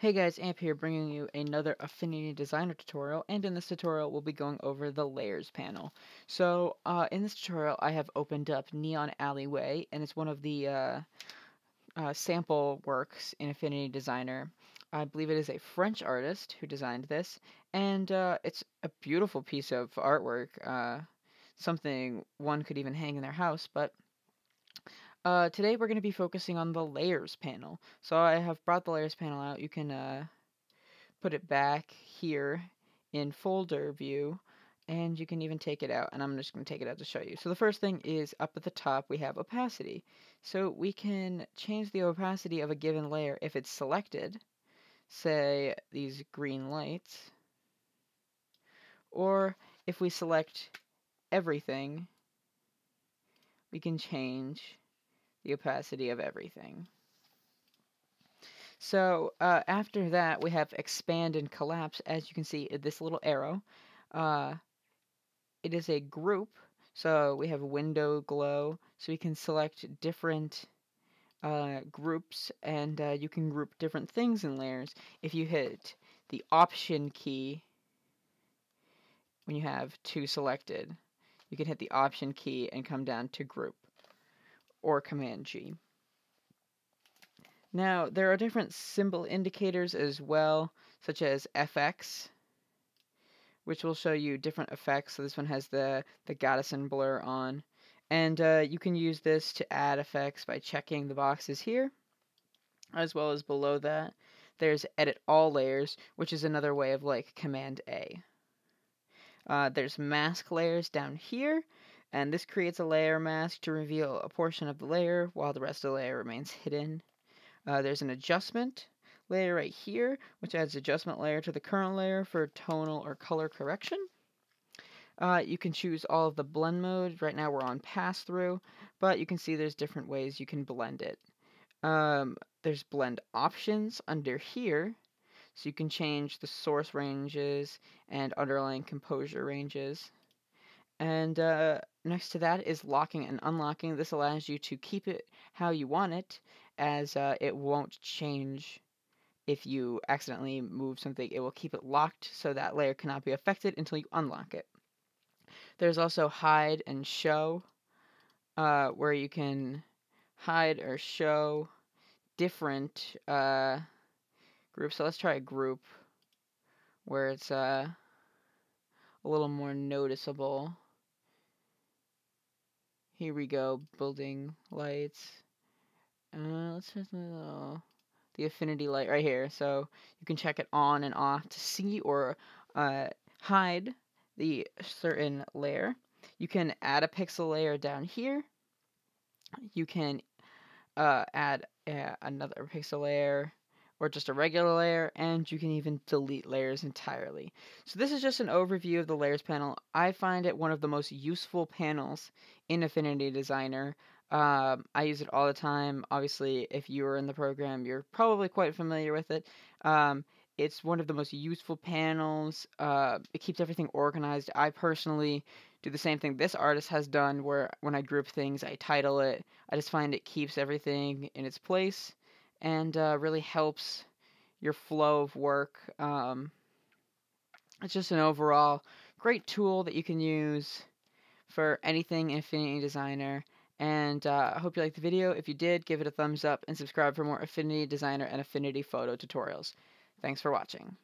Hey guys, Amp here bringing you another Affinity Designer tutorial and in this tutorial we'll be going over the layers panel. So uh, in this tutorial I have opened up Neon Alleyway and it's one of the uh, uh, sample works in Affinity Designer. I believe it is a French artist who designed this and uh, it's a beautiful piece of artwork, uh, something one could even hang in their house but uh, today we're going to be focusing on the layers panel. So I have brought the layers panel out. You can uh, put it back here in folder view and you can even take it out and I'm just going to take it out to show you. So the first thing is up at the top we have opacity. So we can change the opacity of a given layer if it's selected, say these green lights, or if we select everything, we can change the opacity of everything. So uh, after that, we have expand and collapse. As you can see, this little arrow. Uh, it is a group. So we have window glow. So we can select different uh, groups and uh, you can group different things in layers. If you hit the option key when you have two selected, you can hit the option key and come down to group or Command G. Now, there are different symbol indicators as well, such as FX, which will show you different effects. So this one has the, the Gaussian blur on. And uh, you can use this to add effects by checking the boxes here, as well as below that. There's Edit All Layers, which is another way of like Command A. Uh, there's mask layers down here, and this creates a layer mask to reveal a portion of the layer while the rest of the layer remains hidden. Uh, there's an adjustment layer right here, which adds adjustment layer to the current layer for tonal or color correction. Uh, you can choose all of the blend modes. Right now we're on pass through, but you can see there's different ways you can blend it. Um, there's blend options under here, so you can change the source ranges and underlying composure ranges. And uh, next to that is locking and unlocking. This allows you to keep it how you want it, as uh, it won't change if you accidentally move something. It will keep it locked so that layer cannot be affected until you unlock it. There's also hide and show, uh, where you can hide or show different uh, groups. So let's try a group where it's uh, a little more noticeable. Here we go, building lights. Uh, let's just the, the affinity light right here. So you can check it on and off to see or uh, hide the certain layer. You can add a pixel layer down here. You can uh, add uh, another pixel layer or just a regular layer, and you can even delete layers entirely. So this is just an overview of the layers panel. I find it one of the most useful panels in Affinity Designer. Um, I use it all the time. Obviously, if you are in the program, you're probably quite familiar with it. Um, it's one of the most useful panels. Uh, it keeps everything organized. I personally do the same thing this artist has done, where when I group things, I title it. I just find it keeps everything in its place and uh, really helps your flow of work. Um, it's just an overall great tool that you can use for anything in Affinity Designer. And uh, I hope you liked the video. If you did, give it a thumbs up and subscribe for more Affinity Designer and Affinity Photo tutorials. Thanks for watching.